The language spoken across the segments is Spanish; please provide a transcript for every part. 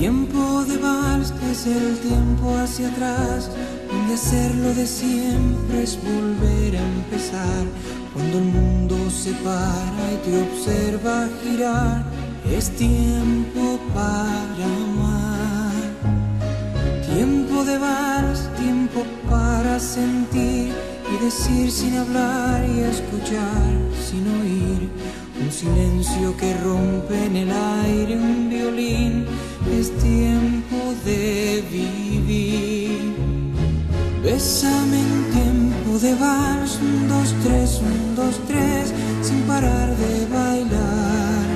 Tiempo de vals es el tiempo hacia atrás, donde hacerlo de siempre es volver a empezar. Cuando el mundo se para y te observa girar, es tiempo para amar. Tiempo de vals, tiempo para sentir y decir sin hablar y escuchar sin oír. Un silencio que rompe en el aire un violín es tiempo de vivir. Bésame en tiempo de vals, un, dos, tres, un, dos, tres, sin parar de bailar.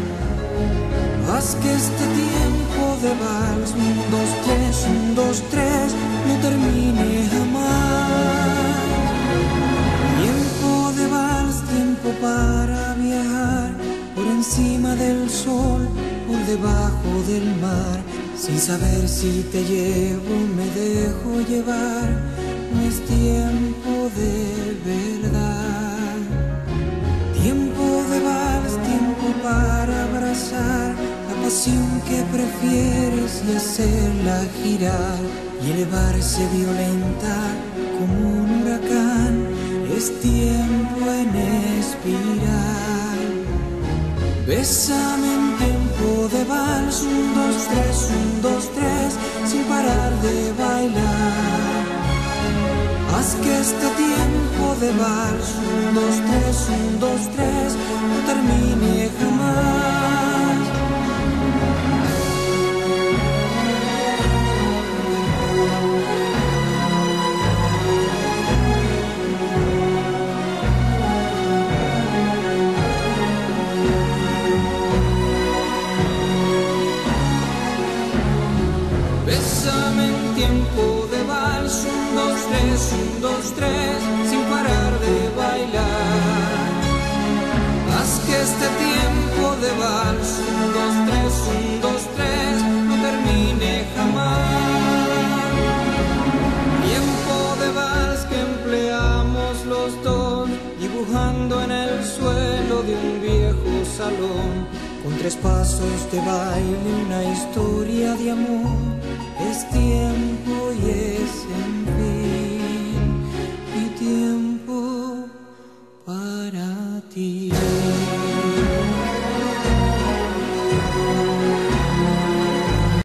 Haz que este tiempo de vals, un, dos, tres, un, dos, tres, no termine jamás. Tiempo de vals, tiempo para viajar por encima del sol, debajo del mar sin saber si te llevo, me dejo llevar, no es tiempo de verdad. Tiempo de vals, tiempo para abrazar la pasión que prefieres y hacerla girar y elevarse violenta como un huracán. Es tiempo en espiral. Bésame tiempo de vals, un, dos, tres, un, dos, tres, sin parar de bailar. Haz que este tiempo de vals, un, dos, tres, un, dos, tres, no termine tiempo de vals, un, dos, tres, un, dos, tres, sin parar de bailar. Haz que este tiempo de vals, un, dos, tres, un, dos, tres, no termine jamás. Tiempo de vals que empleamos los dos, dibujando en el suelo de un viejo salón. Con tres pasos de baile, una historia de amor, es tiempo y es